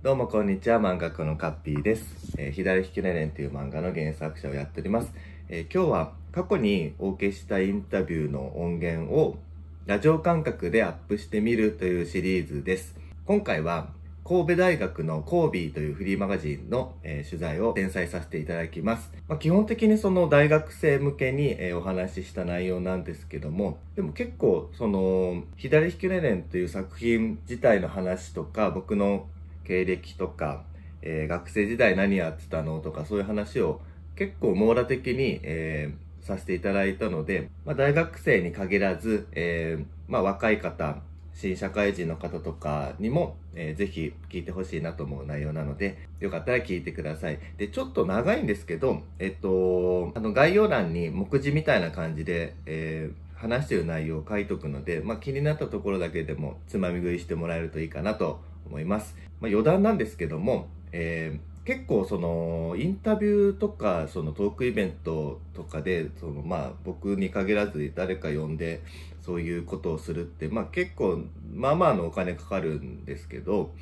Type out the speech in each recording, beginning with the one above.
どうもこんにちは、漫画家のカッピーです。えー、左利きレレンという漫画の原作者をやっております。えー、今日は過去にお受けしたインタビューの音源をラジオ感覚でアップしてみるというシリーズです。今回は神戸大学のコービーというフリーマガジンの、えー、取材を転載させていただきます。まあ、基本的にその大学生向けに、え、お話しした内容なんですけども、でも結構その左利きレレンという作品自体の話とか僕の経歴とか、えー、学生時代何やってたのとかそういう話を結構網羅的に、えー、させていただいたので、まあ、大学生に限らず、えー、まあ、若い方、新社会人の方とかにも、えー、ぜひ聞いてほしいなと思う内容なので、よかったら聞いてください。で、ちょっと長いんですけど、えっと、あの概要欄に目次みたいな感じで、えー、話してる内容を書いとくので、まあ、気になったところだけでもつまみ食いしてもらえるといいかなと思います。まあ、余談なんですけども、えー、結構そのインタビューとかそのトークイベントとかでそのまあ僕に限らず誰か呼んでそういうことをするってまあ結構まあまあのお金かかるんですけど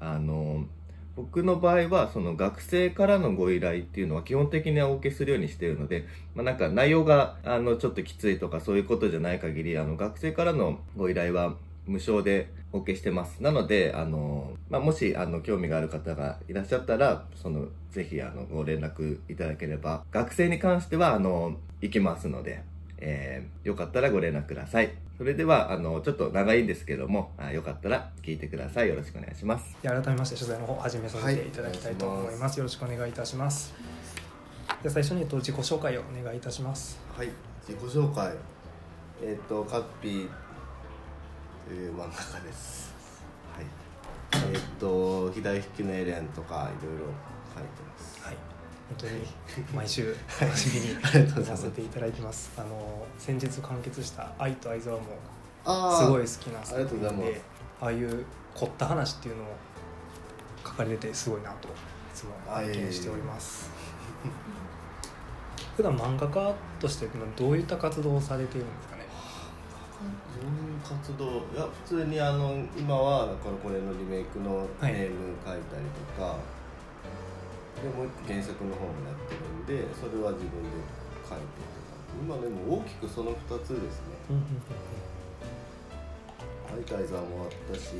あの僕の場合はその学生からのご依頼っていうのは基本的にはお受けするようにしてるので、まあ、なんか内容があのちょっときついとかそういうことじゃない限りあの学生からのご依頼は無償でお受けしてます。なので、あの、まあ、もし、あの、興味がある方がいらっしゃったら、その、ぜひ、あの、ご連絡いただければ、学生に関しては、あの、行きますので、えー、よかったらご連絡ください。それでは、あの、ちょっと長いんですけども、あよかったら聞いてください。よろしくお願いします。改めまして、取材の方、始めさせていただきたいと思います。はい、よろしくお願いいたします。で最初に、えっと、自己紹介をお願いいたします。はい、自己紹介。えっ、と、カッピーという漫画家です。はい。えー、っと左利きのエレンとかいろいろ書いてます。はい。本当に毎週楽しみに させていただいてます。あの先日完結した愛と愛沢もすごい好きな作品で、ああいう凝った話っていうのを書かれててすごいなといつも拝見しております。普段漫画家としてどういった活動をされているんですか？活動いや普通にあの今はこのこれのリメイクのネーム書いたりとか、はい、でもう一個原作の方もやってるんでそれは自分で書いてとか。今でも大きくその2つですね。ハイタイザーもあったし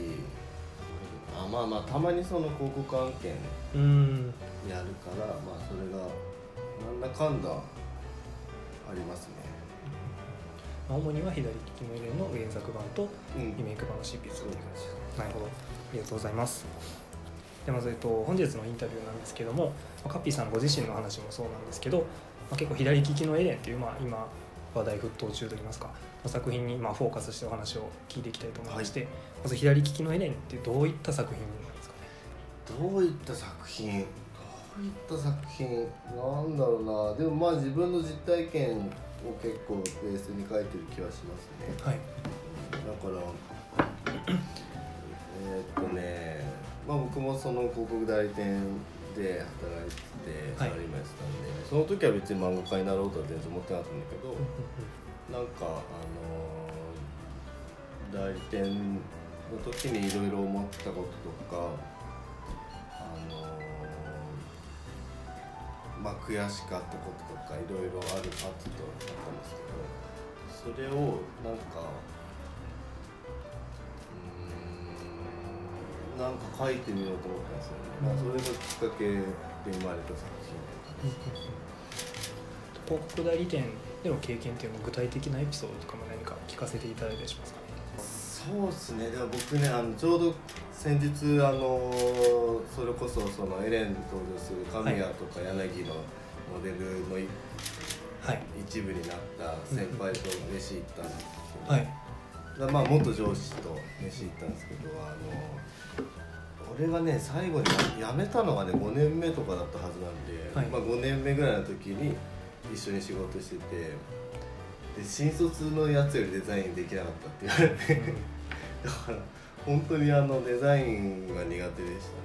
あまあまあたまにその広告案件やるからまあそれがなんだかんだありますね主には左利きのエレンの原作版とリメイク版の執筆という感じ、うん、なるほど。ありがとうございます。でまず、えっと、本日のインタビューなんですけどもカッピーさんご自身の話もそうなんですけど、まあ、結構左利きのエレンっていう、まあ、今話題沸騰中といいますか作品にまあフォーカスしてお話を聞いていきたいと思いまして、はい、まず左利きのエレンってどういった作品なんですかね？どういった作品？どういった作品？なんだろうな。でもまあ自分の実体験を結構ベースに書いてる気はしますね。はい。だからえー、っとね、まあ僕もその広告代理店で働いててサラリーマンやってたんで、はい、その時は別に漫画家になろうとは全然思ってなかったんだけど、なんかあの代理店の時にいろいろ思ったこととか。まあ、悔しかったこととかいろいろあるパッとあったんですけどそれをなんかうんなんか書いてみようと思ったんですよね、まあ、それがきっかけで生まれた作品広告代理店での経験っていうの具体的なエピソードとかも何か聞かせていただいたりしますか？ねそうですね。でも僕ねあのちょうど先日あのそれこそそのエレン登場する神谷とか柳のモデルの、はい、一部になった先輩と飯行ったんですけど、はい、まあ元上司と飯行ったんですけどあの俺がね最後に辞めたのがね5年目とかだったはずなんで、はい、まあ、5年目ぐらいの時に一緒に仕事しててで新卒のやつよりデザインできなかったって言われて、うん、だから本当にあのデザインが苦手でしたね。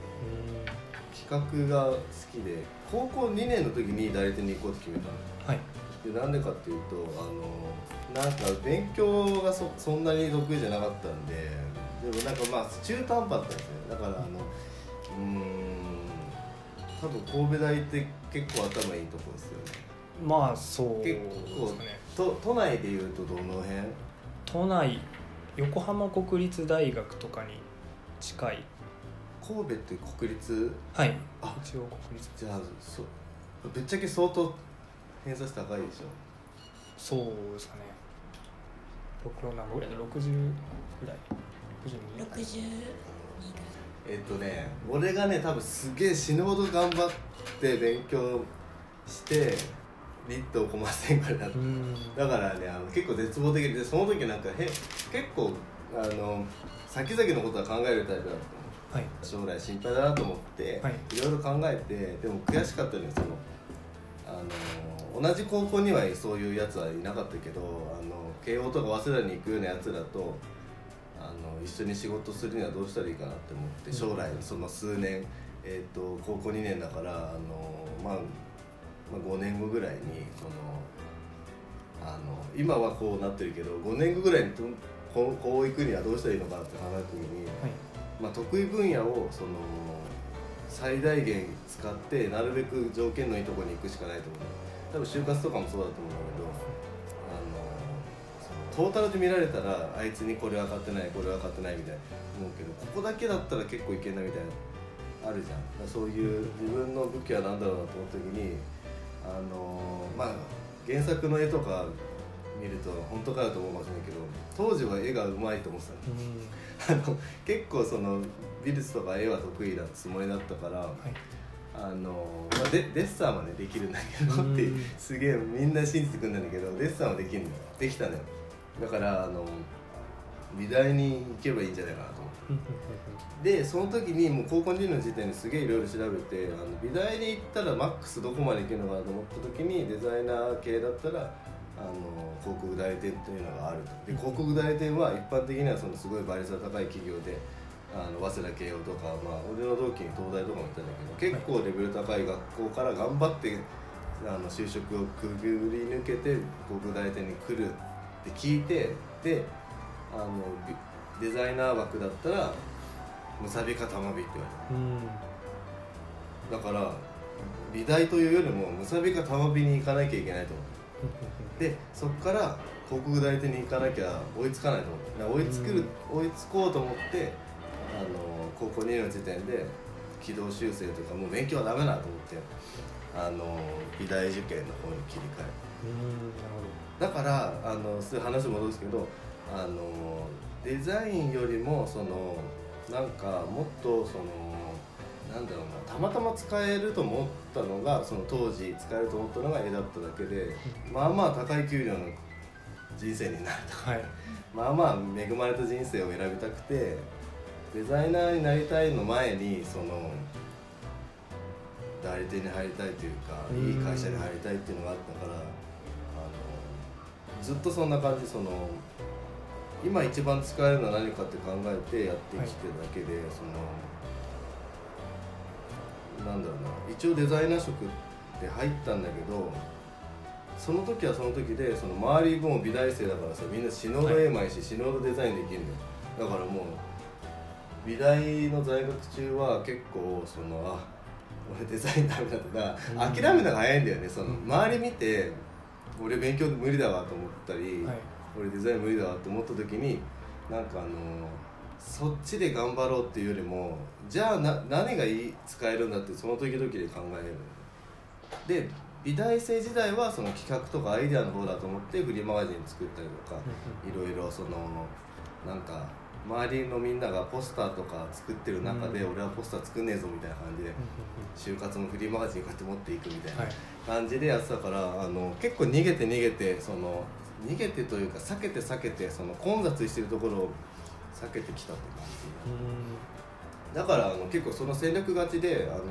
企画が好きで高校2年の時に代理店に行こうと決めたの、はい、でなんでかっていうとあのなんか勉強がそそんなに得意じゃなかったんででもなんかまあ中途半端だったんですよだからあのうん多分神戸大って結構頭いいとこですよね。まあそう結構都都内でいうとどの辺？都内横浜国立大学とかに近い。神戸って国立？はい。あ一応国立じゃあそぶっちゃけ相当偏差値高いでしょ。そうですかね。6何ぐらい。60ぐらい。62 62えっとね俺がね多分すげえ死ぬほど頑張って勉強してリットを駒線から。だからねあの結構絶望的でその時なんかへ結構あの先々のことは考えるタイプだったはい、将来心配だなと思って、はい、いろいろ考えてでも悔しかったのよそのあの同じ高校にはそういうやつはいなかったけどあの慶応とか早稲田に行くようなやつだとあの一緒に仕事するにはどうしたらいいかなって思って将来その数年、えーと、高校2年だからあの、まあ、まあ5年後ぐらいにそのあの今はこうなってるけど5年後ぐらいにこうこう行くにはどうしたらいいのかなって考えた時に、はい、まあ、得意分野をその最大限使ってなるべく条件のいいところに行くしかないと思う。多分就活とかもそうだと思うんだけどトータルで見られたらあいつにこれ分かってないこれ分かってないみたいな思うけどここだけだったら結構いけんなみたいなあるじゃん。そういう自分の武器は何だろうなと思った時にあのー、まあ原作の絵とか見ると本当かだと思うかもしれないけど当時は絵がうまいと思ってたの,、あの結構その美術とか絵は得意なつもりだったから、はい、あのまあ、デデッサンはねできるんだけどってすげえみんな信じてくんだけどデッサンはできるのできたのよ。だからあの美大に行けばいいんじゃないかなと思ってでその時にもう高校2年の時点ですげえいろいろ調べてあの美大に行ったらマックスどこまで行けるのかなと思った時にデザイナー系だったらあの広告代理店というのがあると。で広告代理店は一般的にはそのすごい倍率が高い企業であの早稲田慶応とか、まあ、俺の同期に東大とかも行ったんだけど結構レベル高い学校から頑張ってあの就職をくぐり抜けて広告代理店に来るって聞いてであのデザイナー枠だったらむさびかたまびって言われた、だから美大というよりもむさびかたまびに行かなきゃいけないと思ってでそこから広告代理店に行かなきゃ追いつかないと思って追いつくる、追いつこうと思ってあの高校2年の時点で軌道修正というかもう勉強はダメだと思ってあの美大受験の方に切り替え。だからあのそういう話戻すけどあのデザインよりもそのなんかもっとそのなんだろうなたまたま使えると思ったのがその当時使えると思ったのが絵だっただけでまあまあ高い給料の人生になるとか、はい、まあまあ恵まれた人生を選びたくてデザイナーになりたいの前にその代理店に入りたいというかいい会社に入りたいっていうのがあったから。ずっとそんな感じその今一番使えるのは何かって考えてやってきてるだけで、はい、そのなんだろうな。一応デザイナー職って入ったんだけどその時はその時でその周りも美大生だからさみんな死ぬほど絵まいし、はい、死ぬほどデザインできるのよ。だからもう美大の在学中は結構そのあ俺デザインダメだとか、諦めたのが早いんだよねその。周り見て俺勉強無理だわと思ったり、はい、俺デザイン無理だわと思った時になんかあのそっちで頑張ろうっていうよりもじゃあな何がいい使えるんだってその時々で考えるで美大生時代はその企画とかアイデアの方だと思ってフリーマガジン作ったりとかいろいろそのなんか周りのみんながポスターとか作ってる中で、俺はポスター作んねえぞみたいな感じで、就活もフリーマガジンこうやって持っていくみたいな感じでやってたから、あの結構逃げて逃げてその逃げてというか避けて避けてその混雑してるところを避けてきたって感じ。だからあの結構その戦略勝ちであの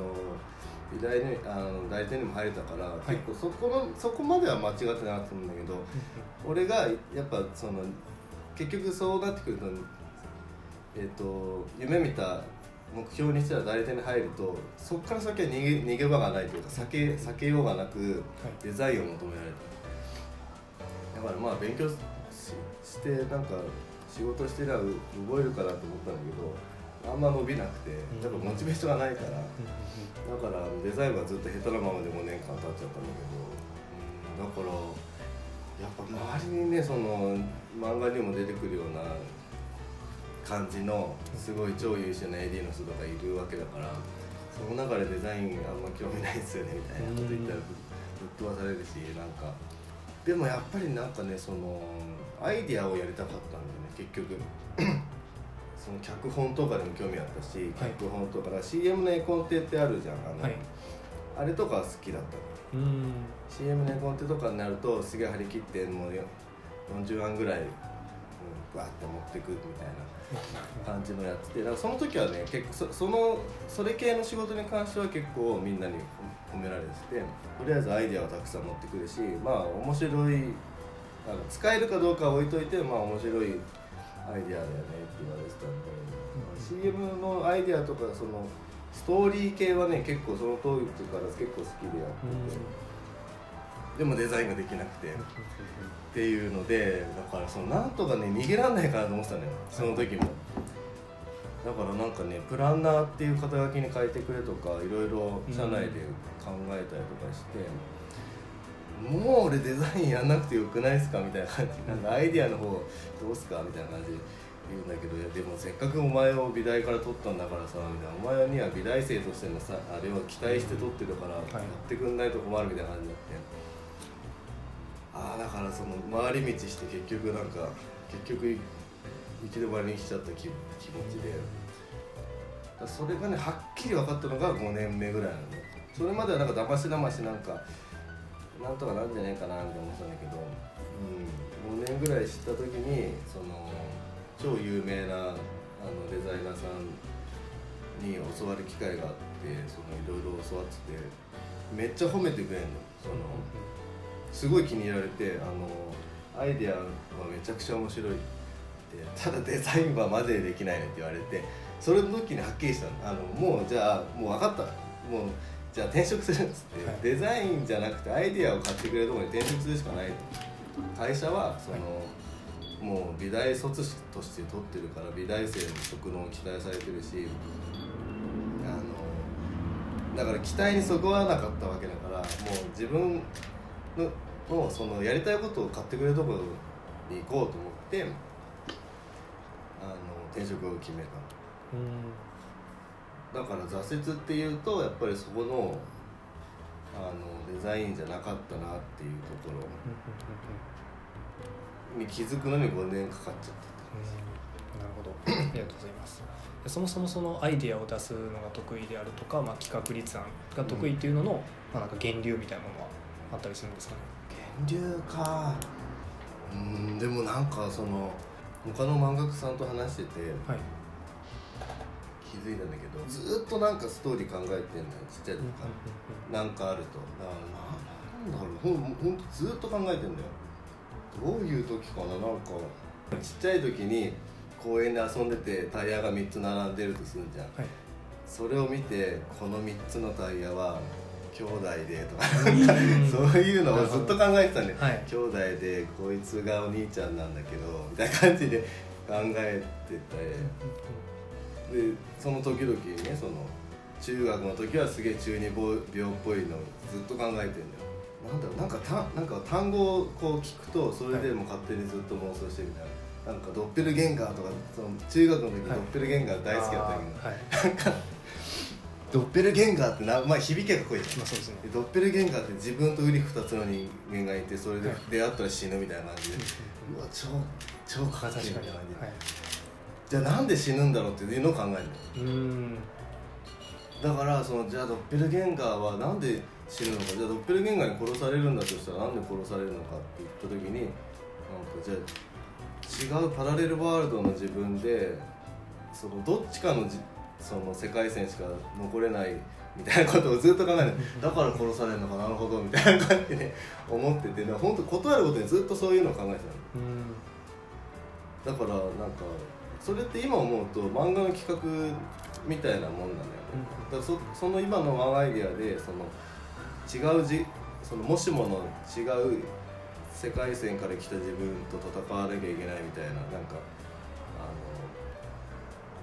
美大にあの大体にも入れたから、はい、結構そこのそこまでは間違ってなかったと思うんだけど俺がやっぱその結局そうなってくるとえーと、夢見た目標にしては代理店に入るとそこから先は逃げ逃げ場がないというか避け避けようがなくデザインを求められた、だからまあ勉強ししてなんか仕事してりゃ覚えるかなと思ったんだけどあんま伸びなくてやっぱモチベーションがないから、だからデザインはずっと下手なままで5年間経っちゃったんだけど、だからやっぱ周りにねその漫画にも出てくるような感じのすごい超優秀な AD の人とかいるわけだからその中でデザインあんま興味ないっすよねみたいなこと言ったらぶっ飛ばされるしなんかでもやっぱりなんかねそのアイディアをやりたかったんだよね結局。その脚本とかでも興味あったし、はい、脚本とか CM の絵コンテってあるじゃんあの、はい、あれとか好きだった CM の絵コンテとかになるとすげえ張り切ってもう40万ぐらい、うん、バーって持ってくみたいな 感じのやっててだからその時はね結構そそのそれ系の仕事に関しては結構みんなに褒められててとりあえずアイデアをたくさん持ってくるしまあ面白いあの使えるかどうかは置いといてまあ面白いアイデアだよねって言われてたんで、うん、CM のアイデアとかそのストーリー系はね結構その当時から結構好きでやってて、うん、でもデザインができなくてっていうのでだからそのなんとかね逃げらんないかなと思ってたのよその時も。だからなんかねプランナーっていう肩書きに変えてくれとかいろいろ社内で考えたりとかして、もう俺デザインやんなくてよくないですかみたいな感じ。なんかアイディアの方どうすかみたいな感じで言うんだけどいやでもせっかくお前を美大から取ったんだからさみたいな。お前には美大生としてのさあれを期待して取ってるからやってくんないと困るみたいな感じになって、ああだからその回り道して結局なんか結局行き止まりにしちゃった気気持ちで。それがねはっきり分かったのが5年目ぐらいなの。それまではなんかだましだましなんかなんとかなんじゃないかなって思ってたんだけど、うん、5年ぐらい知った時にその超有名なあのデザイナーさんに教わる機会があってそのいろいろ教わっててめっちゃ褒めてくれんの。そのすごい気に入られてあのアイデアはめちゃくちゃ面白い。ってただデザインはマジでできないねって言われてそれの時にはっきりしたの。あのもうじゃあもう分かった。もうじゃあ転職するっつって、はい、デザインじゃなくてアイディアを買ってくれるところに転職するしかない会社はその、はい、もう美大卒として取ってるから美大生の職能を期待されてるしあのだから期待にそぐわなかったわけだからもう自分ののそのやりたいことを買ってくれるところに行こうと思って転職を決めた。だから挫折っていうとやっぱりそこのあのデザインじゃなかったなっていうところ。に気づくのに5年かかっちゃったなるほど。ありがとうございます。そもそもそのアイデアを出すのが得意であるとか、まあ、企画立案が得意っていうのの、うん、まあ、なんか源流みたいなものはあったりするんですかね？源流か。うんでもなんかその他の漫画家さんと話してて、はい。気づいたんだけどずっとなんかストーリー考えてんのよちっちゃい時から。なんかあると。だからなんだろう。ほんほんとずっと考えてんだよ。どういう時かななんか。ちっちゃい時に公園で遊んでてタイヤが3つ並んでるとするじゃん、はい、それを見てこの3つのタイヤは兄弟でとか。そういうのをずっと考えてたんで、はい、兄弟でこいつがお兄ちゃんなんだけどみたいな感じで考えてて。でその時々ねその中学の時はすげえ中二病っぽいのをずっと考えてんだよ。なんだろうなんかたなんか単語をこう聞くとそれでも勝手にずっと妄想してみたいな、なんかドッペルゲンガーとかその中学の時、ドッペルゲンガー大好きだったけど、はい、なんかドッペルゲンガーってな、まあ、響きがかっこいいじゃん、まあそうですね、ドッペルゲンガーって自分とウリ二つの人間がいてそれで出会ったら死ぬみたいな感じで、うわ超超かっこいいみたいな感じで、はいじゃあなんで死ぬんだろうっていうのを考えるうん。だからそのじゃあドッペルゲンガーはなんで死ぬのか？じゃあドッペルゲンガーに殺されるんだとしたらなんで殺されるのかって言った時になんかじゃあ違うパラレルワールドの自分でそのどっちかのじその世界線しか残れないみたいなことをずっと考えて だから殺されるのかなるほどみたいな感じで思ってて本当断ることにずっとそういうのを考えてたの。だからなんかそれって今思うと漫画の企画みたいなもんなのよ、だからそその今のワンアイディアでその違うじそのもしもの違う世界線から来た自分と戦わなきゃいけないみたいななんか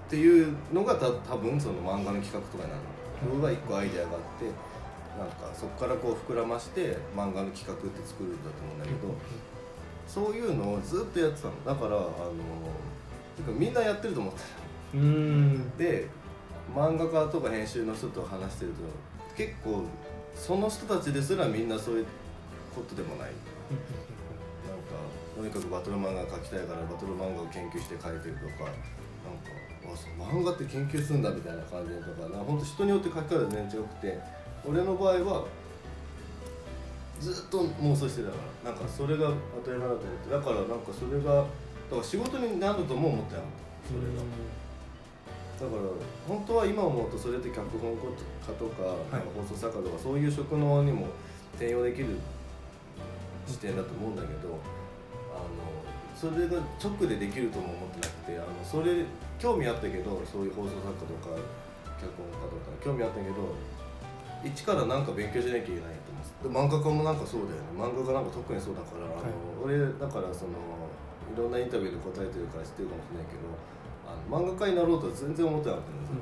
っていうのがた多分その漫画の企画とかになるの。が一個アイデアがあってなんかそこからこう膨らまして漫画の企画って作るんだと思うんだけどそういうのをずっとやってたの。だからあのてかみんなやってると思ってたうん。で漫画家とか編集の人と話してると結構その人たちですらみんなそういうことでもない。なんかとにかくバトル漫画描きたいからバトル漫画を研究して描いてるとかなんかあそう漫画って研究するんだみたいな感じとかな本当人によって描き方全然違くて俺の場合はずっと妄想してたからなんかそれが当たり前だと思ってだからなんかそれがだから仕事になるとも思ってなかったそれが。だから本当は今思うとそれって脚本家とか、はい、放送作家とかそういう職能にも転用できる視点だと思うんだけどあのそれが直でできるとも思ってなくてあのそれ興味あったけどそういう放送作家とか脚本家とか興味あったけど一から何か勉強しなきゃいけないと思う漫画家もなんかそうだよね。漫画家なんか特にそうだから、あの俺だからそのいろんなインタビューで答えてるから知ってるかもしれないけどあの漫画家になろうとは全然思ってなかったんですよ、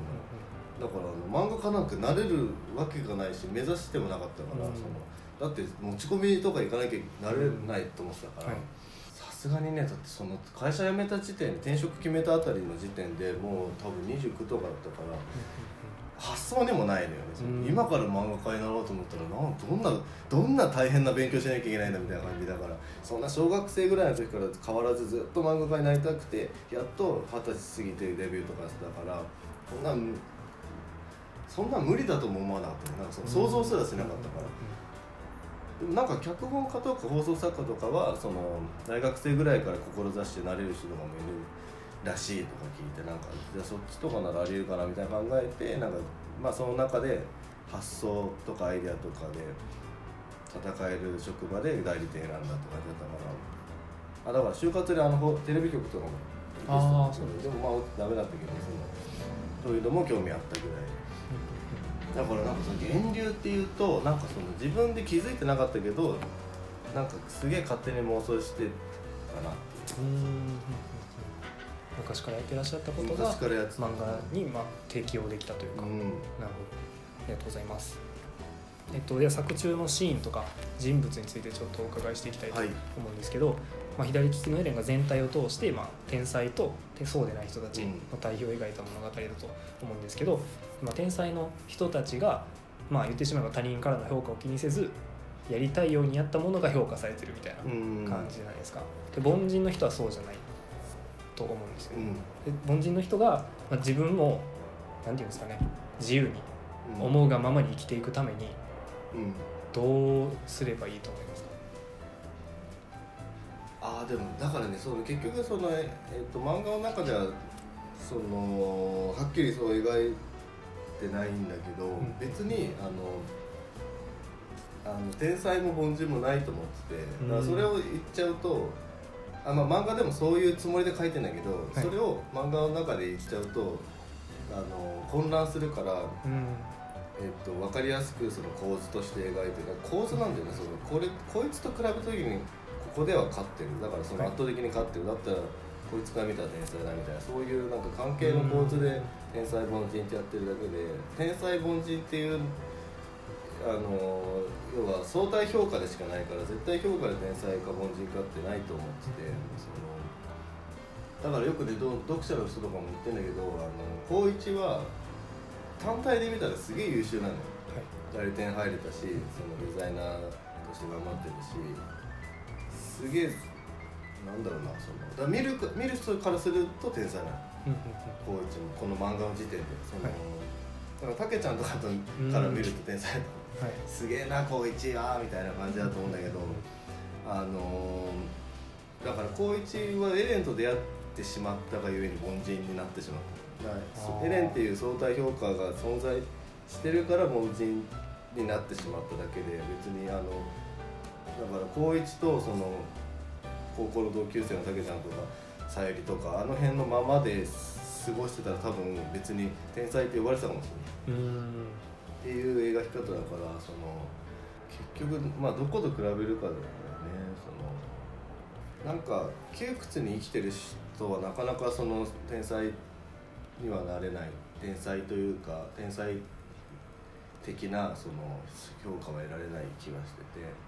だからあの漫画家なんかなれるわけがないし目指してもなかったから、その。だって持ち込みとか行かなきゃなれないと思ってたから。さすがにねだってその会社辞めた時点転職決めたあたりの時点でもう多分29とかだったから、発想にもないのよね、うん、今から漫画家になろうと思ったらなどんなどんな大変な勉強しなきゃいけないんだみたいな感じだからそんな小学生ぐらいの時から変わらずずっと漫画家になりたくてやっと二十歳過ぎてデビューとかしたからそんなそんな無理だとも思わなかったなんかその想像すらしなかったから。でもなんか脚本家とか放送作家とかはその大学生ぐらいから志してなれる人とかもいるらしいとか聞いてなんかじゃあそっちとかならありえるかなみたいな考えてなんかまあその中で発想とかアイデアとかで戦える職場で代理店選んだとかだったからあだから就活であのテレビ局とかもあそうでもまあダメだったけどそのそういうのも興味あったぐらいだからなんかその源流っていうとなんかその自分で気づいてなかったけどなんかすげえ勝手に妄想してたなっていう。昔からやってらっしゃったことが漫画にまあ適用できたというか、うん、なるほど。ありがとうございます。えっと、では作中のシーンとか人物についてちょっとお伺いしていきたいと思うんですけど、はい、まあ、左利きのエレンが全体を通して、まあ、天才とそうでない人たちの対比を描いた物語だと思うんですけど、まあ、天才の人たちが、まあ、言ってしまえば他人からの評価を気にせずやりたいようにやったものが評価されてるみたいな感じじゃないですか。で凡人の人はそうじゃないと思うんですよ、うん、凡人の人が、まあ、自分を何て言うんですかね自由に思うがままに生きていくために、どうすればいいと思いますか、ああでもだからねその結局その、えーと、漫画の中ではそのはっきりそう描いてないんだけど、うん、別にあのあの天才も凡人もないと思っててだからそれを言っちゃうとあまあ、漫画でもそういうつもりで書いてんだけど、はい、それを漫画の中で言っちゃうとあの混乱するから、うん、えっと、分かりやすくその構図として描いてる。構図なんだよねそのこれこいつと比べた時にここでは勝ってる。だからその圧倒的に勝ってる、だったらこいつから見たら天才だみたいな。そういうなんか関係の構図で天才凡人ってやってるだけで天才凡人っていうあの要は相対評価でしかないから絶対評価で天才か凡人かってないと思っててそのだからよくね読者の人とかも言ってんだけどあの光一は単体で見たらすげえ優秀なのよ、はい、代理店入れたしそのデザイナーとして頑張ってるしすげえなんだろうなそのだ見る見る人からすると天才なの光一もこの漫画の時点でその、はい。だからたけちゃんとかとから見ると天才だとはい、すげえな光一はみたいな感じだと思うんだけど、あのー、だから光一はエレンと出会ってしまったがゆえに凡人になってしまった。エレンっていう相対評価が存在してるから凡人になってしまっただけで別にあのだから光一とその高校の同級生のたけちゃんとかさゆりとかあの辺のままで過ごしてたら多分別に天才って呼ばれてたかもしれない。っていう描き方だからその結局まあどこと比べるかだよねそのなんか窮屈に生きてる人はなかなかその天才にはなれない天才というか天才的なその評価は得られない気がしてて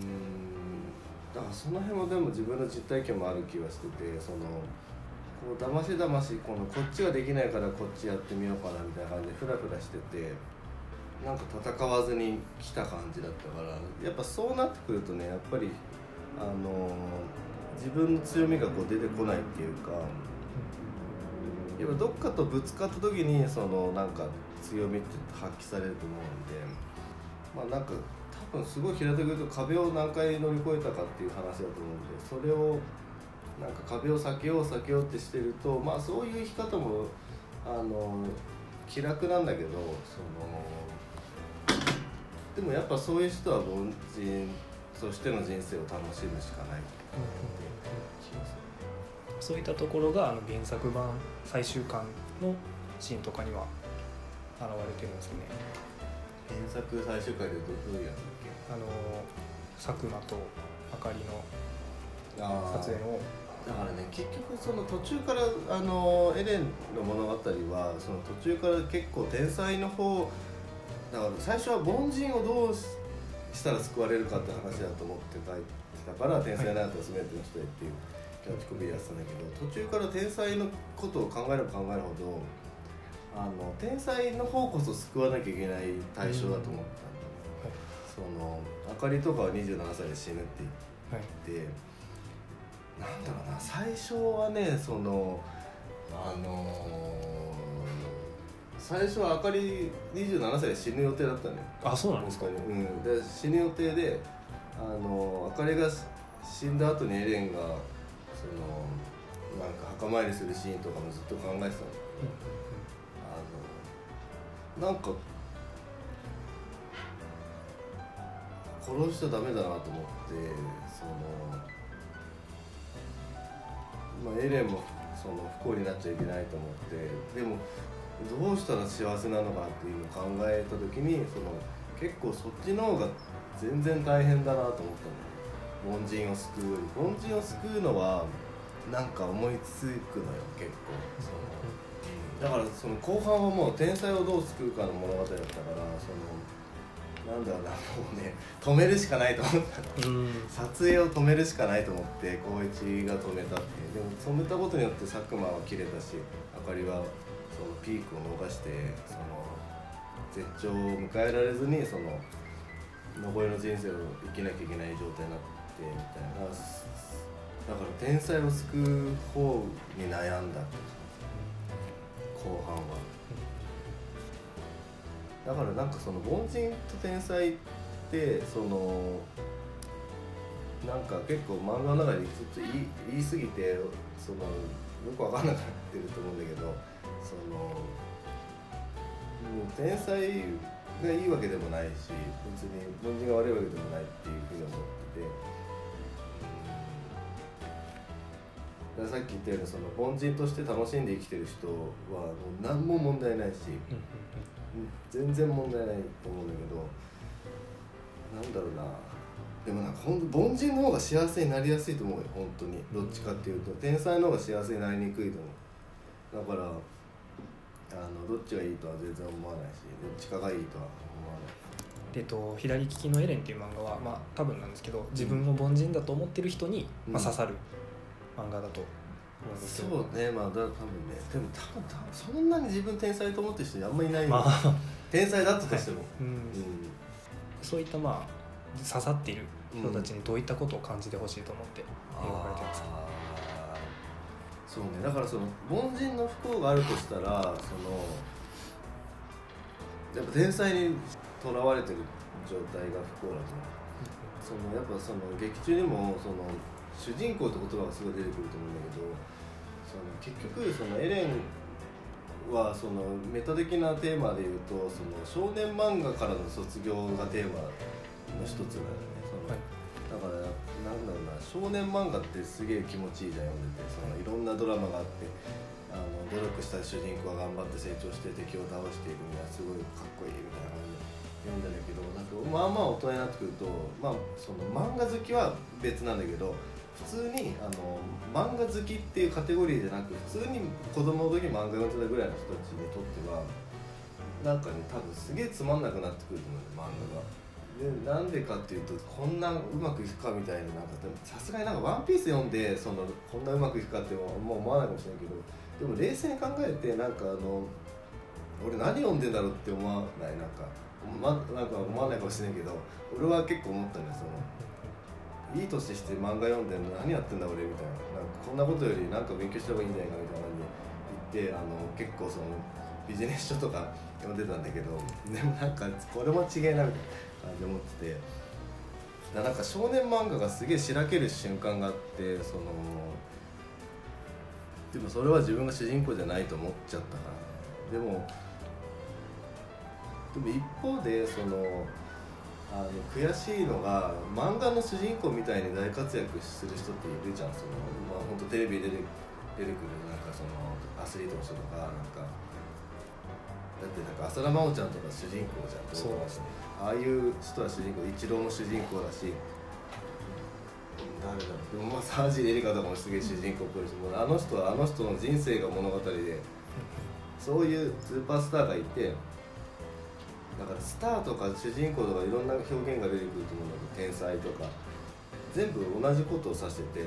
うん。だからその辺もでも自分の実体験もある気がしててそのこうだましだましこのこっちができないからこっちやってみようかなみたいな感じでフラフラしててなんか戦わずに来た感じだったからやっぱそうなってくるとねやっぱりあの自分の強みがこう出てこないっていうかやっぱどっかとぶつかった時にそのなんか強みって発揮されると思うんでまあなんか多分すごい平たく言うと壁を何回乗り越えたかっていう話だと思うんでそれをなんか壁を避けよう避けようってしてるとまあそういう生き方もあの気楽なんだけどそのでもやっぱそういう人は凡人としての人生を楽しむしかないそういったところがあの原作版最終巻のシーンとかには現れてるんですね。原作最終回でどういうやつ？あの佐久間とあかりの撮影の。だからね結局その途中からあのエレンの物語はその途中から結構天才の方だから最初は凡人をどうしたら救われるかって話だと思って書いてたから天才なんて全ての人へっていうキャッチコピーやってたんだけど途中から天才のことを考えれば考えるほどあの天才の方こそ救わなきゃいけない対象だと思った。うんはい、そのあかりとかは27歳で死ぬって言って、はい、なんだろうな最初はねそのあのー最初はあかり27歳で死ぬ予定だったのよ。あそうなんですか、うん、で死ぬ予定であのあかりが死んだ後にエレンがそのなんか墓参りするシーンとかもずっと考えてたの、あのなんか殺しちゃダメだなと思ってそのまあエレンもその不幸になっちゃいけないと思ってでもどうしたら幸せなのかっていうのを考えた時にその結構そっちの方が全然大変だなと思ったの凡人を救うより。凡人を救うのはなんか思いつくのよ結構。その だからその後半はもう天才をどう救うかの物語だったからそのなんだろうなもうね止めるしかないと思った。撮影を止めるしかないと思って光一が止めたってでも止めたことによって佐久間は切れたしあかりはそのピークを逃してその絶頂を迎えられずにその残りの人生を生きなきゃいけない状態になってみたいな。だから天才を救う方に悩んだ後半はだからなんかその凡人と天才ってそのなんか結構漫画の中でちょっと言い言い過ぎてそのよく分かんなくなってると思うんだけどそのもう天才がいいわけでもないし別に凡人が悪いわけでもないっていうふうに思ってて、うん、だからさっき言ったようにその凡人として楽しんで生きてる人はもう何も問題ないし、全然問題ないと思うんだけどなんだろうな。でもなんか本当凡人の方が幸せになりやすいと思うよ本当に。どっちかっていうと。天才の方が幸せになりにくいと思う。だからあのどっちがいいとは全然思わないしどっちかがいいとは思わない。えっと、左利きのエレンっていう漫画は、まあ、多分なんですけど自分を凡人だと思ってる人に、うん、まあ、刺さる漫画だとそうねまあだ多分ね。でも多分多分そんなに自分天才と思ってる人あんまりいないまあ、天才だったとしても、はい、うん、うん、そういったまあ刺さっている人たちにどういったことを感じてほしいと思って描かれてますか、そうね。だからその凡人の不幸があるとしたらそのやっぱ天才にとらわれてる状態が不幸だとそのやっぱその劇中にもその主人公って言葉がすごい出てくると思うんだけどその結局そのエレンはそのメタ的なテーマで言うとその少年漫画からの卒業がテーマの一つなのね。その、はい。だからなんだろうな少年漫画ってすげえ気持ちいいじゃん読んでてそのいろんなドラマがあってあの努力した主人公が頑張って成長して敵を倒していくにはすごいかっこいいみたいな感じで読んだんだけどなんかまあまあ大人になってくるとまあその漫画好きは別なんだけど普通にあの漫画好きっていうカテゴリーじゃなく普通に子供の時漫画読んでたぐらいの人たちにとってはなんかね多分すげえつまんなくなってくると思うんだよ漫画が。でなんでかっていうとこんなうまくいくかみたいななんかさすがになんか「ワンピース読んでそのこんなうまくいくかってもう思わないかもしれないけどでも冷静に考えてなんかあの俺何読んでんだろうって思わないなんか,、ま、なんか思わないかもしれないけど俺は結構思ったんですそのいい年して漫画読んで何やってんだ俺みたいななんかこんなことよりなんか勉強した方がいいんじゃないかみたいな感じで言ってあの結構そのビジネス書とか読んでたんだけど でもなんかこれも違えなみたいな。感じで思っててなんか少年漫画がすげえしらける瞬間があってそのでもそれは自分が主人公じゃないと思っちゃったからでもでも一方でそのあの悔しいのが漫画の主人公みたいに大活躍する人っているじゃん。その、まあ、本当テレビで出て出てくるなんかそのアスリートの人とかなんかだってなんか浅田真央ちゃんとか主人公じゃん。そうですね。ああいう人は主人公イチローも主人公だし誰だでもまあ沢尻エリカとかもすげえ主人公っぽいしもうあの人はあの人の人生が物語でそういうスーパースターがいてだからスターとか主人公とかいろんな表現が出てくると思うんだけど天才とか。全部同じことを指してて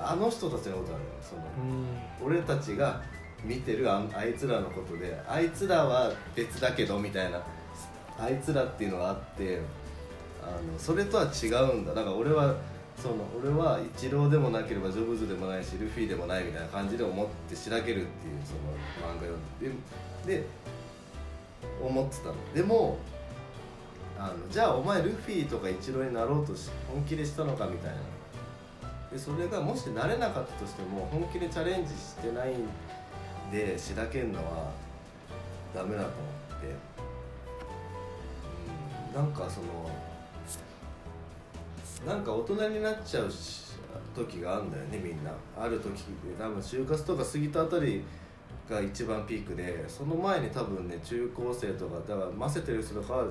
あのあの人たちのことなのよその俺たちが見てるああいつらのことであいつらは別だけどみたいなあいつらっていうのがあってあのそれとは違うんだ。だから俺はその俺はイチローでもなければジョブズでもないしルフィでもないみたいな感じで思ってしらけるっていうその漫画読んでで思ってたの。でもあのじゃあお前ルフィとかイチローになろうとし本気でしたのかみたいな。でそれがもしなれなかったとしても本気でチャレンジしてないんでしらけるのはダメだと思って。うんなんかそのなんか大人になっちゃう時があるんだよねみんな。ある時多分就活とか過ぎたあたりが一番ピークでその前に多分ね中高生とかだからませてる人とかは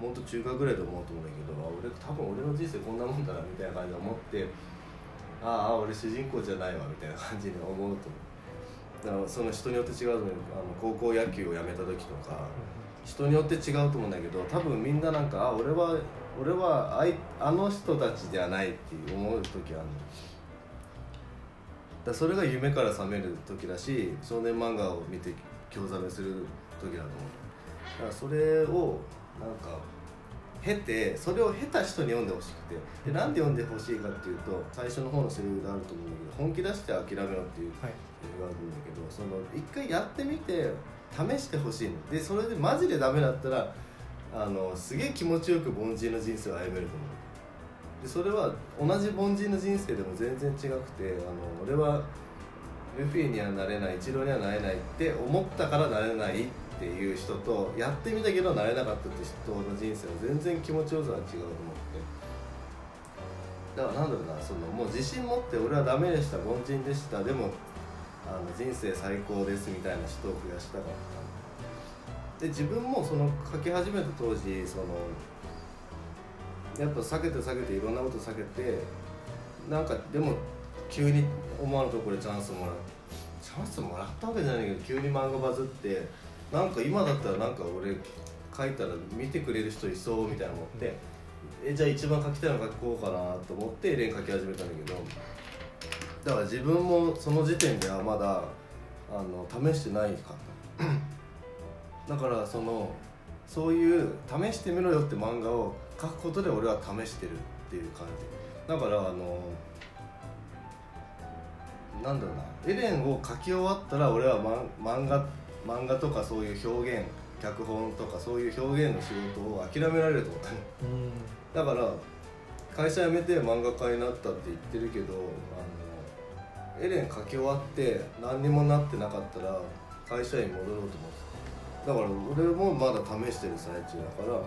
もっと中学ぐらいで思うと思うんだけど俺多分俺の人生こんなもんだなみたいな感じで思ってああ俺主人公じゃないわみたいな感じに思うと思う。だからその人によって違うと思う。あの高校野球をやめた時とか人によって違うと思うんだけど多分みんななんかあ俺は俺はあいあの人たちではないって思う時あるの。だそれが夢から覚める時だし少年漫画を見て興ざめする時だと思う。だからそれをなんか経てそれを経た人に読んでほしくて。でなんで読んでほしいかっていうと最初の方のセリフであると思うんだけど本気出して諦めろっていうセリフがあるんだけど、その一回やってみて試してほしいの。でそれでマジでダメだったらあのすげえ気持ちよく凡人の人生を歩めると思うでそれは同じ凡人の人生でも全然違くてあの俺はルフィにはなれないイチローにはなれないって思ったからなれないっていう人とやってみたけどなれなかったって人の人生は全然気持ちよさが違うと思って。だからなんだろうなそのもう自信持って俺はダメでした凡人でした。でもあの人生最高ですみたいな人を増やしたかった。で自分もその書き始めた当時そのやっぱ避けて避けていろんなこと避けてなんかでも急に思わぬところでチャンスもらう。チャンスもらったわけじゃないけど急に漫画バズってなんか今だったらなんか俺書いたら見てくれる人いそうみたいな思って、えじゃあ一番書きたいの書こうかなと思って連書き始めたんだけどだから自分もその時点ではまだあの試してないかった。だからそのそういう試してみろよって漫画を書くことで俺は試してるっていう感じ。だからあのなんだろうな。エレンを書き終わったら俺は、ま、漫画漫画とかそういう表現脚本とかそういう表現の仕事を諦められると思ったの。だから会社辞めて漫画家になったって言ってるけどあのエレン書き終わって何にもなってなかったら会社員戻ろうと思ってだから俺もまだ試してる最中だから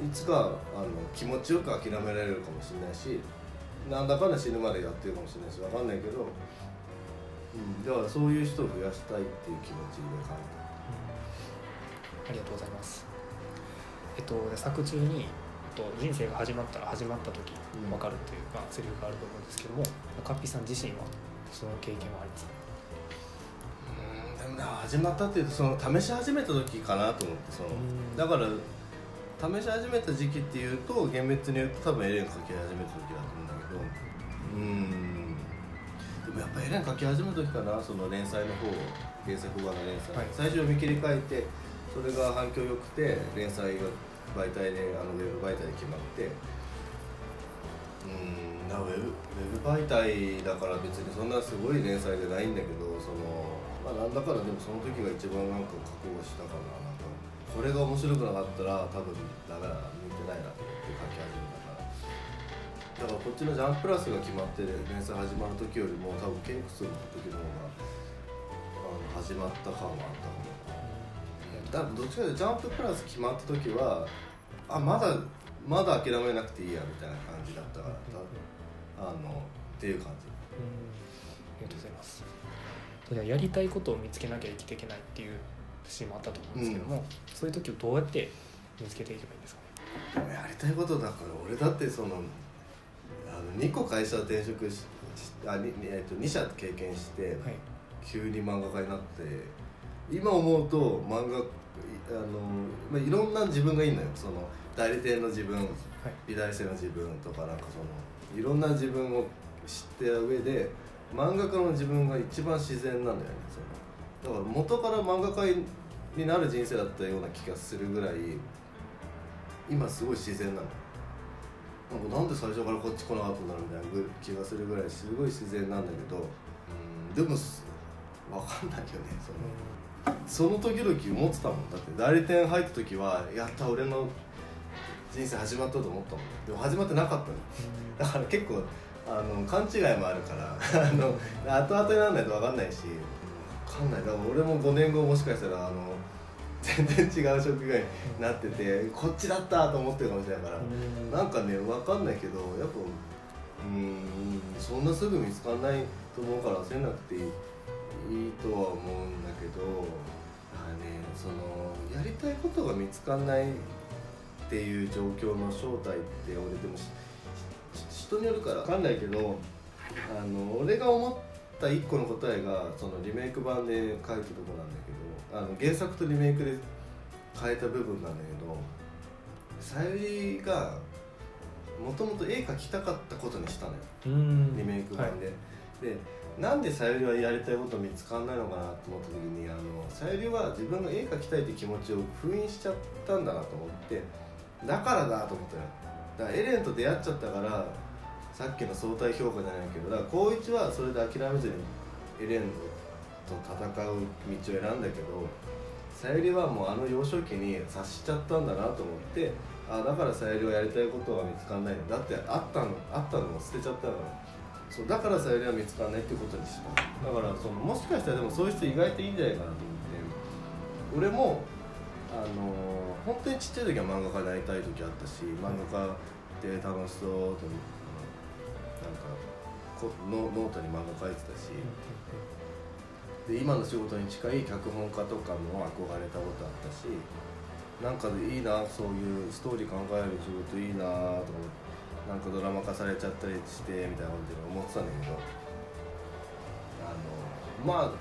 いつかあの気持ちよく諦められるかもしれないしなんだかんだ死ぬまでやってるかもしれないし分かんないけど、うん、だからそういう人を増やしたいっていう気持ちで書いた、うん、ありがとうございます。えっと作中にと人生が始まったら始まった時分かるという、まあ、セリフがあると思うんですけどもカッピーさん自身はその経験はありますか？うんでも始まったっていうとその試し始めた時かなと思ってそのだから試し始めた時期っていうと厳密に言うと多分エレン書き始めた時だと思うんだけどうん。でもやっぱエレン書き始めた時かなその連載の方原作版の連載、はい、最初見切り替えてそれが反響良くて連載が媒体であのウェブ媒体で決まって。うん。ウェブウェブ媒体だから別にそんなすごい連載じゃないんだけどその、まあ、なんだからでもその時が一番なんか覚悟したかなこれが面白くなかったら多分ダメだな向いてないなと思って書き始めたからだからこっちの「ジャンププラス」が決まってる連載始まる時よりも多分ケイクスの時の方があの始まった感はあったかもだどっちかというとジャンププラス決まった時はあまだまだ諦めなくていいやみたいな感じだったから多分あのっていう感じありがとうございます。やりたいことを見つけなきゃ生きていけないっていう。シーンもあったと思うんですけども、うん、そういう時をどうやって見つけていけばいいんですかね？やりたいことだから俺だってそのあの2個会社転職しあに、えっと、2社経験して、はい、急に漫画家になって今思うと漫画あの、まあ、いろんな自分がいいのよ。その代理店の自分、はい、美大生の自分とかなんかそのいろんな自分を知って上で漫画家の自分が一番自然なんだよね。そのだから元から漫画家になる人生だったような気がするぐらい今すごい自然なの。なんかなんで最初からこっち来なかったんだろうみたいな気がするぐらいすごい自然なんだけどうんでも分かんないよねその。その時々思ってたもんだって。代理店入った時はやった俺の人生始まったと思ったもん。でも始まってなかったの。だから結構あの勘違いもあるから あの後々にならないと分かんないし。分かんない。だから俺も5年後もしかしたらあの 全然違う職業になっててこっちだったと思ってるかもしれないからなんかね分かんないけどやっぱうんそんなすぐ見つかんないと思うから焦んなくていいいいとは思うんだけどあねそのやりたいことが見つかんないっていう状況の正体って俺でも人によるから分かんないけどあの俺が思った一個の答えがそのリメイク版で書いたとこなんだけどあの原作とリメイクで変えた部分なんだけどさゆりがもともと絵描きたかったことにしたのよ。リメイク版で。はい、でなんでさゆりはやりたいこと見つかんないのかなと思った時にあのさゆりは自分が絵描きたいって気持ちを封印しちゃったんだなと思ってだからだと思ったよ。だからエレンと出会っちゃったからさっきの相対評価じゃないけどだから光一はそれで諦めずにエレンと戦う道を選んだけどさゆりはもうあの幼少期に察しちゃったんだなと思ってあだからさゆりはやりたいことが見つかんないの。だってあったのあったのを捨てちゃったからそうだからさゆりは見つからないってことにした。だからそのもしかしたらでもそういう人意外といいんじゃないかなと思って。俺もあの本当にちっちゃい時は漫画家になりたい時あったし漫画家って楽しそうとなんかこノノートに漫画描いてたし。で今の仕事に近い脚本家とかも憧れたことあったし。なんかいいなそういうストーリー考える仕事いいなと思って。なんかドラマ化されちゃったりしてみたいなこと思ってたんだけど。あのまあ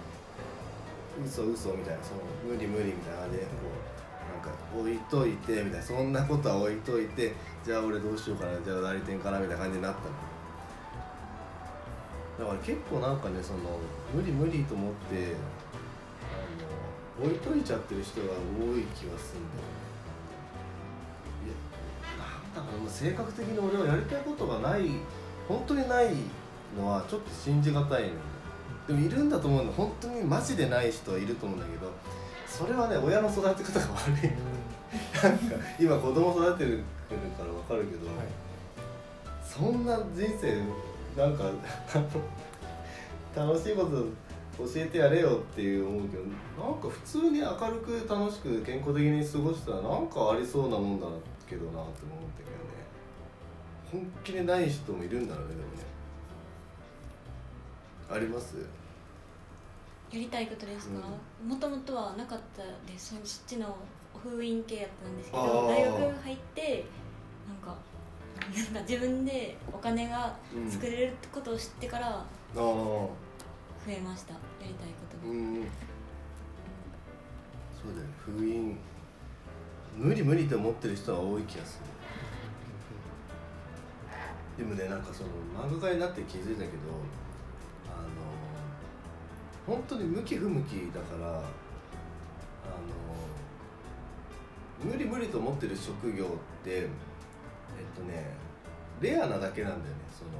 嘘嘘みたいなその無理無理みたいなでこうなんか置いといてみたいなそんなことは置いといてじゃあ俺どうしようかなじゃあ代理店かなみたいな感じになったの。だから結構なんかねその無理無理と思ってあの置いといちゃってる人が多い気がするんだよね。だからもう性格的に俺はやりたいことがない本当にないのはちょっと信じがたいのでもいるんだと思うの本当にマジでない人はいると思うんだけどそれはね親の育て方が悪い。なんか今子供育てるから分かるけど、はい、そんな人生なんか 楽しいこと教えてやれよっていう思うけどなんか普通に明るく楽しく健康的に過ごしたらなんかありそうなもんだなけどなって思ったけどね。本気でない人もいるんだろうねでもね。あります？やりたいことですか？もともとはなかったです。そっちの封印系やったんですけど大学入ってなんかなんか自分でお金が作れることを知ってから増えました、やりたいことが、うん、そうだよ封印。無理無理って思ってる人は多い気がする。でもねなんかその漫画家になって気づいたけどあの本当に向き不向きだからあの無理無理と思ってる職業ってとねレアなだけなんだよねその。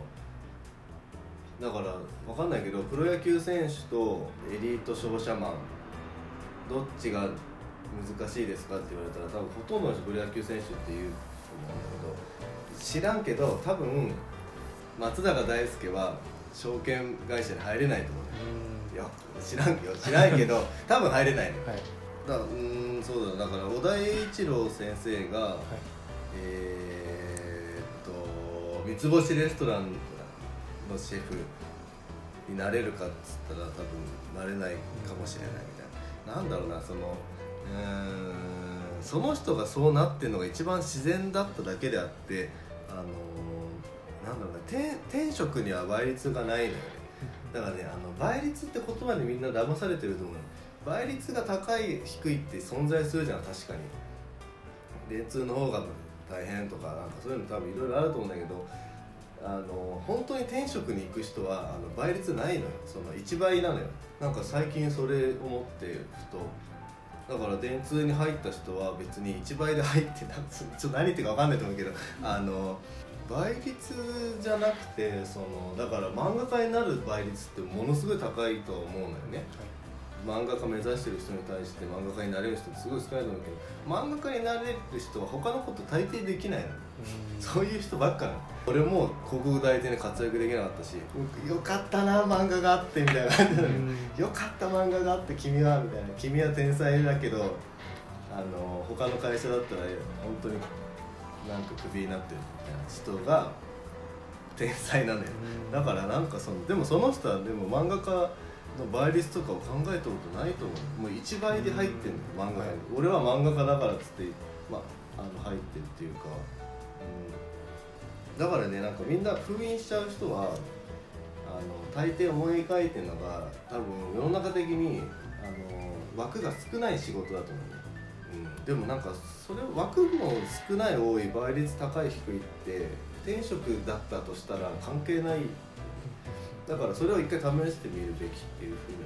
だから分かんないけどプロ野球選手とエリート商社マンどっちが難しいですかって言われたら多分ほとんどの人プロ野球選手って言うと思うんだけど知らんけど多分松永大輔は証券会社に入れないと思ういや知らんよ知らんけど 多分入れないの、はい、だうんそうだだから小田栄一郎先生が、はい、えー、三つ星レストランのシェフになれるかっつったら多分なれないかもしれないみたいな、なんだろうなそのうんその人がそうなってるのが一番自然だっただけであってあのなんだろうな天職には倍率がないのよ。ねだからねあの倍率って言葉にみんな騙されてると思う倍率が高い低いって存在するじゃん確かに。電通の方が大変とかなんかそういうの多分いろいろあると思うんだけどあの本当に転職に行く人はあの倍率ないのよ。その1倍なのよ。なんか最近それ思ってふと。だから電通に入った人は別に1倍で入ってな ちょっと何言ってるか分かんないと思うけどあの倍率じゃなくてそのだから漫画家になる倍率ってものすごい高いと思うのよね、はい。漫画家目指してる人に対して漫画家になれる人ってすごい少ないと思うけど漫画家になれる人は他のこと大抵できないのそういう人ばっかなの。俺も広告代理店で活躍できなかったしよかったな漫画があってみたいな感じなのよ。かった漫画があって君はみたいな。君は天才だけどあの他の会社だったら本当になんかクビになってるみたいな人が天才なのよ。だからなんかそのでもその人はでも漫画家の倍率とかを考えたことないと思う。もう1倍で入ってんの漫画家に、俺は漫画家だからっつって、まあ、あの入ってるっていうか、うん、だからねなんかみんな封印しちゃう人はあの大抵思い描いてるのが多分世の中的にあの枠が少ない仕事だと思うね、うん、でもなんかそれ枠も少ない多い倍率高い低いって転職だったとしたら関係ないだからそれを一回試してみるべきっていうふうに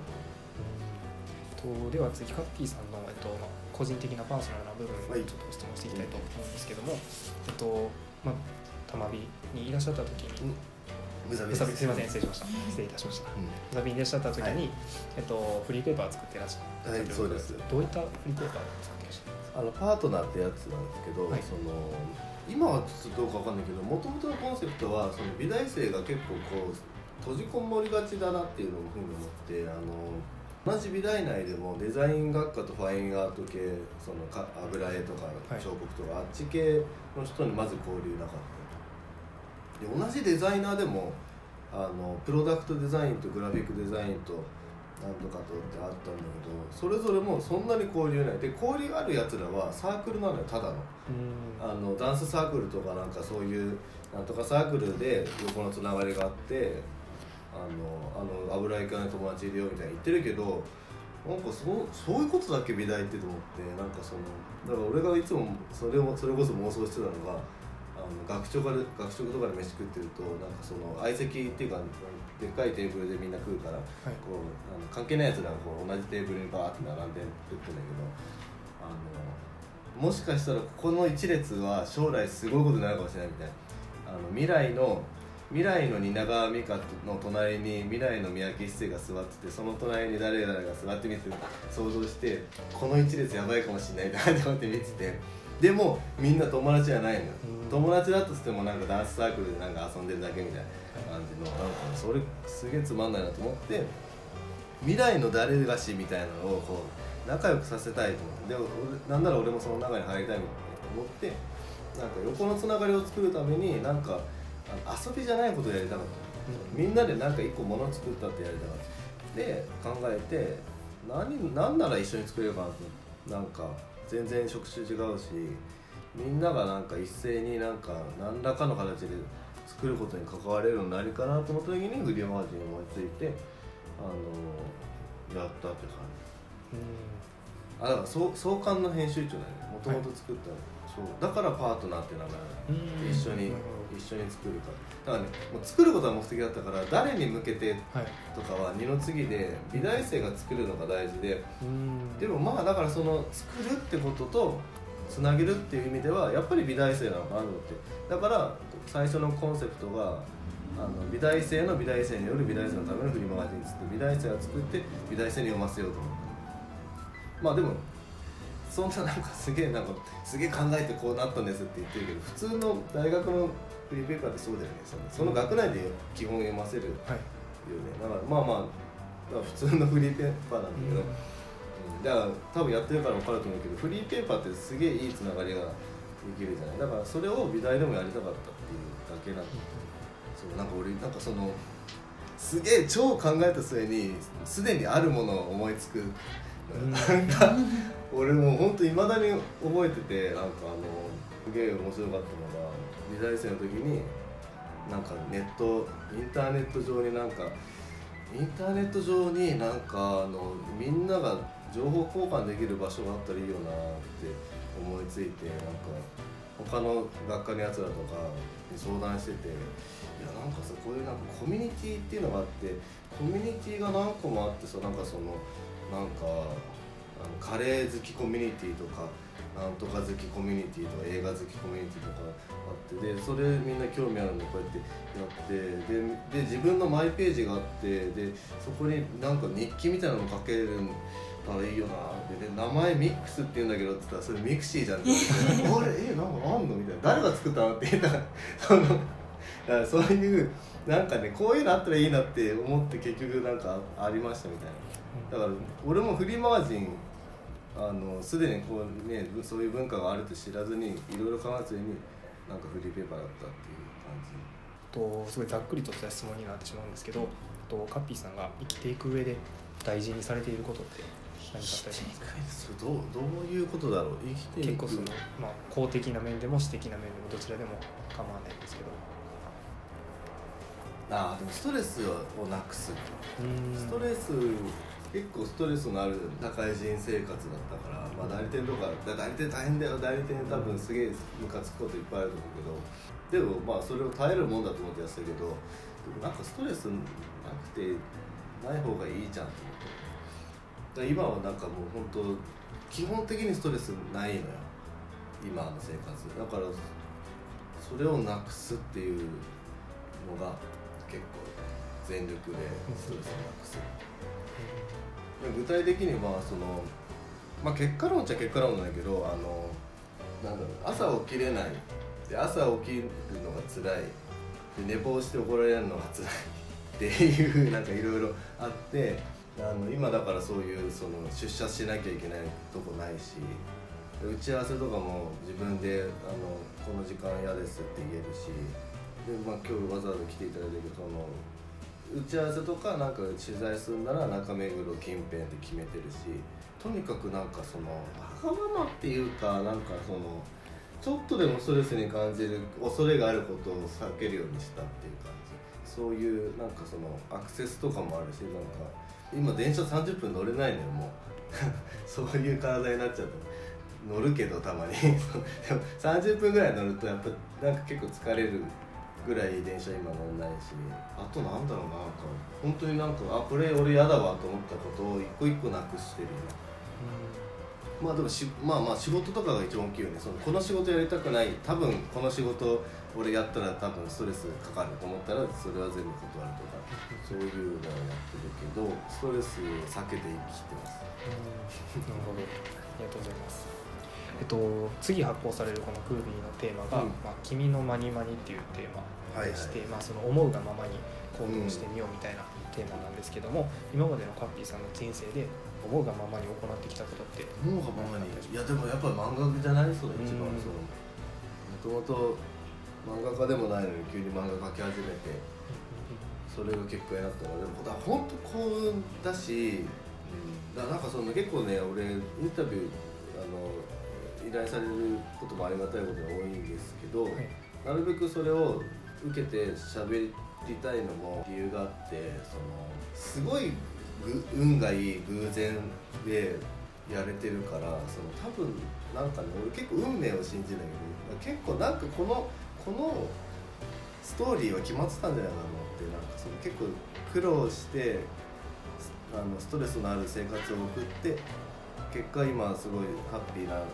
思う、とでは次カッピーさんの、えっとまあ、個人的なパーソナルな部分をちょっと質問していきたいと思うんですけども、えっとまあ、玉美にいらっしゃった時に、すみません失礼しました。失礼いたしました、うん、ムザビにいらっしゃった時に、はい、えっと、フリーペーパー作ってらっしゃる、はい、そうです。どういったフリーペーパーを作ってらっしゃるあのパートナーってやつなんですけど、はい、その今はちょっとどうかわかんないけどもともとのコンセプトはその美大生が結構こう閉じこもりがちだなっていうのをふうに思ってあの同じ美大内でもデザイン学科とファインアート系そのか油絵とか彫刻とか、はい、あっち系の人にまず交流なかったで同じデザイナーでもあのプロダクトデザインとグラフィックデザインとなんとかとってあったんだけどそれぞれもそんなに交流ない。で交流あるやつらはサークルなのよただの。あのダンスサークルとかなんかそういうなんとかサークルで横のつながりがあってあのあの油絵家の友達いるよみたいに言ってるけどなんかそうそういうことだっけ美大ってと思ってなんかそのだから俺がいつもそれをそれこそ妄想してたのがあの学食で学食とかで飯食ってるとなんかその相席っていうかでっかいテーブルでみんな食うから、はい、こうあの関係ないやつらがこう同じテーブルにバーって並んで食ってんだけどあのもしかしたらここの一列は将来すごいことになるかもしれないみたいな。あの未来の未来の蜷川美香の隣に未来の三宅一生が座っててその隣に誰々が座ってみて想像してこの一列やばいかもしれないなって思って見てて。でもみんな友達じゃないのよ。友達だとしてもなんかダンスサークルでなんか遊んでるだけみたいな感じのなんかそれすげえつまんないなと思って未来の誰がしみたいなのをこう仲良くさせたいと思って。でもなんなら俺もその中に入りたいみたいな思ってなんか横のつながりを作るためになんか遊びじゃないことをやりたかった、うん、みんなで何か一個もの作ったってやりたかった。で考えて何何なら一緒に作れるかなんか全然職種違うしみんながなんか一斉になんか何らかの形で作ることに関われるようになりかなと思った時にフリーマガジン思いついてあのやったって感じ、うん、あだから創創刊の編集長だね。もともと作った、はい、そう。だからパートナーって名前一緒に一緒に作るか。らだからねもう作ることが目的だったから誰に向けてとかは二の次で美大生が作るのが大事で。でもまあだからその作るってこととつなげるっていう意味ではやっぱり美大生なのかなと思って。だから最初のコンセプトがあの美大生の美大生による美大生のためのフリーマガジンっつって美大生が作って美大生に読ませようと思ってまあでもそんななんかすげえなんかすげえ考えてこうなったんですって言ってるけど普通の大学のフリーペーパーってそうだよねそのその学内で基本読ませるよね、はい、だからまあまあ普通のフリーペーパーなんだけど、うん。だから多分やってるから分かると思うけどフリーペーパーってすげえいいつながりができるじゃない。だからそれを美大でもやりたかったっていうだけなんでそうなんか俺なんかそのすげえ超考えた末にすでにあるものを思いつくなんか俺もう本当いまだに覚えててなんかあのすげえ面白かったのが美大生の時になんかネットインターネット上になんかインターネット上になんかあのみんなが情報交換できる場所があったらいいよなって思いついてなんか他の学科のやつらとかに相談してていやなんかさこういうなんかコミュニティっていうのがあってコミュニティが何個もあってさなんかそのなんかあのカレー好きコミュニティとかなんとか好きコミュニティとか映画好きコミュニティとかあってでそれみんな興味あるのこうやってやってでで自分のマイページがあってでそこになんか日記みたいなの書けるたらいいよなってで名前ミックスって言うんだけどって言ったらそれミクシーじゃんって言って 「あれえなんかあんの?」みたいな「誰が作ったの?」って言ったら そのだからそういうなんかねこういうのあったらいいなって思って結局なんかありましたみたいなだから俺もフリーマガジンあのすでにこうねそういう文化があるって知らずにいろいろ考えずになんかフリーペーパーだったっていう感じ。とすごいざっくりとした質問になってしまうんですけどとカッピーさんが生きていく上で大事にされていることって何かあったりしますか？どうどういうことだろう？生きていく。結構その、まあ、公的な面でも私的な面でもどちらでも構わないんですけど。ああでもストレスをなくす。ストレス結構ストレスのある社会人生活だったから、まあ、代理店とか代理店大変だよ代理店多分すげえムカつくこといっぱいあると思うけどでもまあそれを耐えるもんだと思ってやってたけどなんかストレスなくてない方がいいじゃんと思って。今はなんかもう本当基本的にストレスないのよ。今の生活。だからそれをなくすっていうのが結構全力でストレスをなくす、具体的にはそのまあ結果論っちゃ結果論なんだけどあのなんだろう朝起きれない。で朝起きるのが辛い。で寝坊して怒られるのが辛い。っていうなんかいろいろあってあの今だからそういうその出社しなきゃいけないとこないし打ち合わせとかも自分であのこの時間嫌ですって言えるしで、まあ、今日わざわざ来ていただいたけどその打ち合わせとかなんか取材するなら中目黒近辺で決めてるしとにかくなんかそのわがままっていうかなんかそのちょっとでもストレスに感じる恐れがあることを避けるようにしたっていう感じ。そういうなんかそのアクセスとかもあるしなんか今電車30分乗れないのよもう。そういう体になっちゃった乗るけどたまに。でも30分ぐらい乗るとやっぱなんか結構疲れるぐらい電車今乗んないし。あとなんだろうななんか本当になんかあこれ俺嫌だわと思ったことを一個一個なくしてるまあでもしまあまあ仕事とかが一番大きいよね。そのこの仕事やりたくない多分この仕事俺やったら多分ストレスかかると思ったらそれは全部断るとか そういうのをやってるけどストレスを避けて生きてます。なるほど。ありがとうございます。えっと、次発行されるこのクービーのテーマが「うん、まあ、君のまにまに」っていうテーマでして、はい。はい、まあ、その思うがままに行動してみようみたいなテーマなんですけども、うん、今までのカッピーさんの人生で思うがままに行ってきたことって思うがままに。いやでもやっぱり漫画じゃないそれ一番そうもともと漫画家でもないのに急に漫画描き始めてそれが結構になったのでもだ本当幸運だし、うん、だなんかその結構ね俺インタビューあの依頼されることもありがたいことが多いんですけど、はい、なるべくそれを受けて喋りたいのも理由があってそのすごい運がいい偶然でやれてるからその多分なんかね俺結構運命を信じないけど結構なんかこのこのストーリーは決まってたんじゃないかなってなんかその結構苦労してあのストレスのある生活を送って結果今すごいハッピーななんか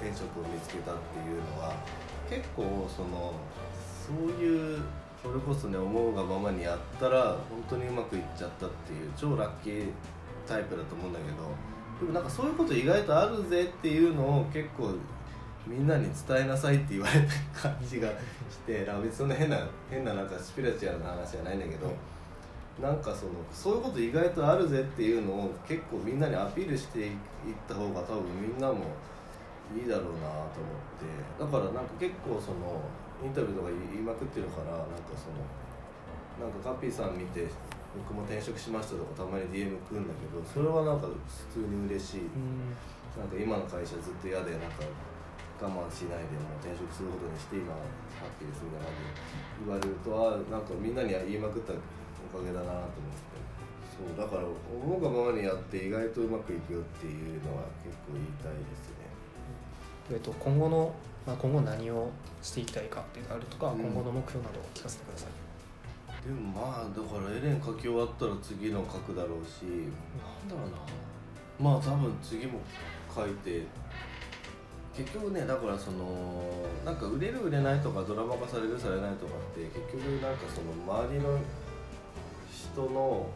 転職を見つけたっていうのは結構そのそういうそれこそね思うがままにやったら本当にうまくいっちゃったっていう超ラッキータイプだと思うんだけどでもなんかそういうこと意外とあるぜっていうのを結構みんなに伝えなさいって言われた感じがして別に変な変ななんかスピリチュアルな話じゃないんだけど。なんかそのそういうこと意外とあるぜっていうのを結構みんなにアピールしていった方が多分みんなもいいだろうなと思ってだからなんか結構そのインタビューとか言いまくってるからなんかそのなんかカッピーさん見て僕も転職しましたとかたまに DM 来るんだけどそれはなんか普通に嬉しい、なんか今の会社ずっと嫌でなんか我慢しないでも転職することにして今ハッピーですみたいな感じ言われるとあなんかみんなに言いまくったおかげだなと思って。そうだから思うがままにやって意外とうまくいくよっていうのは結構言いたいですね。えっと、今後の、まあ、今後何をしていきたいかっていうのがあるとか、うん、今後の目標などを聞かせてください。でもまあだからエレン書き終わったら次の書くだろうしなんだろうな。まあ多分次も書いて結局ねだからそのなんか売れる売れないとかドラマ化されるされないとかって結局なんかその周りの人の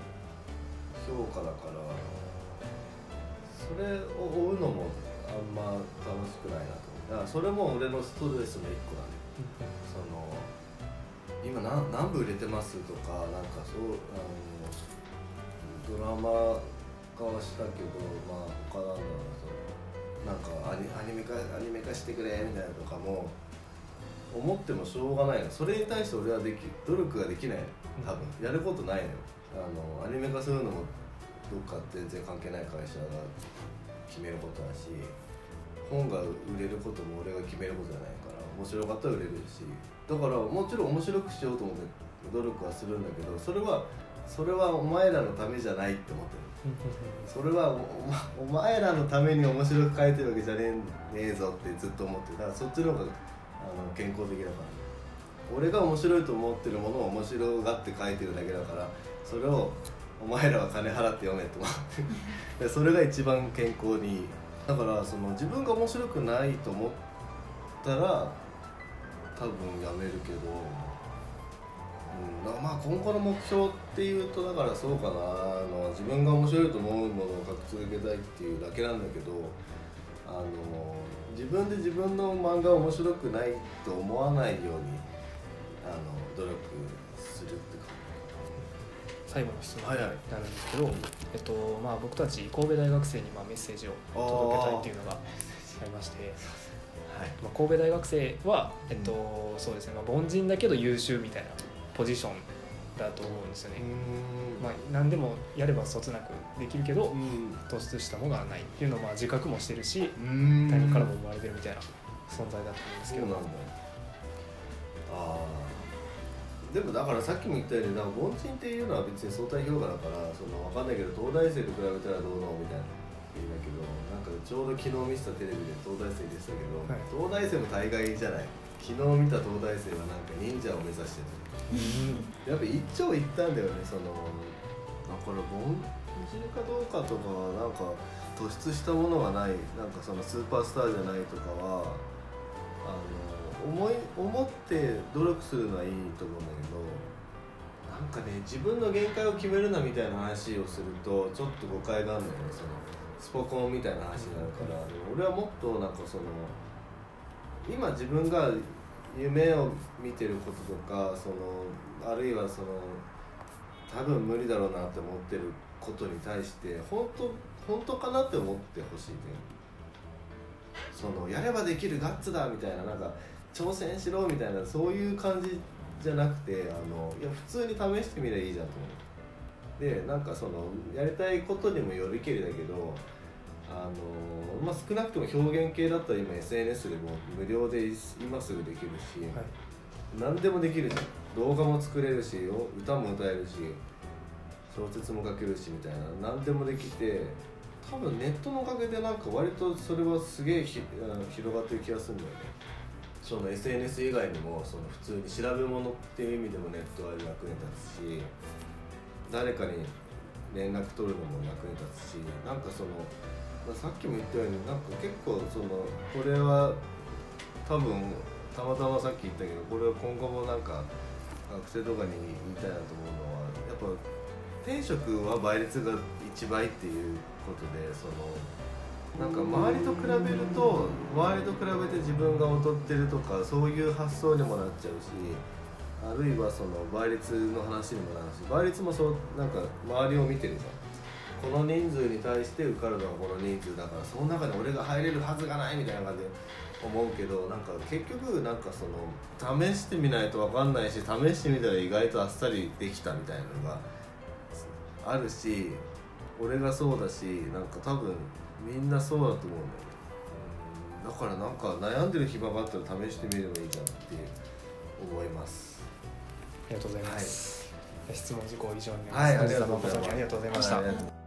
評価だからそれを追うのもあんま楽しくないなとだからそれも俺のストレスの一個だね、その今何何部売れてますとかなんかそうあのドラマ化はしたけどまあ他なんだろうなんかアニアニメ化アニメ化してくれみたいなとかも思ってもしょうがないの。それに対して俺はでき努力ができない。多分。やることないのよ。あのアニメ化するのもどっか全然関係ない会社が決めることだし本が売れることも俺が決めることじゃないから面白かったら売れるしだからもちろん面白くしようと思って努力はするんだけどそれはそれはお前らのためじゃないって思ってる。それはお前らのために面白く書いてるわけじゃねえぞってずっと思ってだからそっちの方があの健康的だから。俺が面白いと思ってるものを面白がって書いてるだけだからそれをお前らは金払って読めって思って。それが一番健康にだからその自分が面白くないと思ったら多分やめるけど、うん、まあ今後の目標っていうとだからそうかな。あの自分が面白いと思うものを書き続けたいっていうだけなんだけどあの自分で自分の漫画面白くないと思わないようにあの努力最後の質問になるんですけど、はいはい、えっとまあ、僕たち神戸大学生にまあメッセージを届けたいっていうのがありまして、はい。まあ、神戸大学生は、えっとそうですね。まあ、凡人だけど優秀みたいなポジションだと思うんですよね。まあ、何でもやればそつなくできるけど、突出したものがないっていうのをまあ自覚もしてるし他人からも思われてるみたいな存在だと思うんですけど。あでもだからさっきも言ったようになんか凡人っていうのは別に相対評価だからその分かんないけど東大生と比べたらどうのみたいな言うんだけどなんかちょうど昨日見せたテレビで東大生でしたけど、はい、東大生も大概じゃない。昨日見た東大生はなんか忍者を目指してた、やっぱ一長一短だよねそのだから凡人かどうかとかはなんか突出したものがないなんかそのスーパースターじゃないとかはあの思い思って努力するのはいいと思うんだけどなんかね自分の限界を決めるなみたいな話をするとちょっと誤解があるんだよね。そのスポコンみたいな話になるから、俺はもっとなんかその今自分が夢を見てることとかそのあるいはその多分無理だろうなって思ってることに対して本当本当かなって思ってほしいね。そのやればできるガッツだみたいななんか挑戦しろみたいなそういう感じじゃなくてあのいや普通に試してみればいいじゃんと思う。でなんかそのやりたいことにもよりけりだけどああのまあ、少なくとも表現系だったら今 SNS でも無料で今すぐできるし、はい、何でもできるじゃん。動画も作れるし歌も歌えるし小説も書けるしみたいな。何でもできて多分ネットのおかげでなんか割とそれはすげえ広がってる気がするんだよねその SNS 以外にもその普通に調べ物っていう意味でもネットは役に立つし誰かに連絡取るのも役に立つしなんかその、まあ、さっきも言ったようになんか結構そのこれは多分たまたまさっき言ったけどこれは今後もなんか学生とかに言いたいなと思うのはやっぱ転職は倍率が1倍っていうことでそのなんか周りと比べると周りと比べて自分が劣ってるとかそういう発想にもなっちゃうしあるいはその倍率の話にもなるし倍率もそうなんか周りを見てるじゃん。この人数に対して受かるのはこの人数だからその中に俺が入れるはずがないみたいな感じで思うけどなんか結局なんかその試してみないと分かんないし試してみたら意外とあっさりできたみたいなのがあるし俺がそうだしなんか多分みんなそうだと思うんだよね。だからなんか悩んでる暇があったら試してみればいいじゃんって思います。ありがとうございます、はい、質問事項以上にはい、ありがとうございました、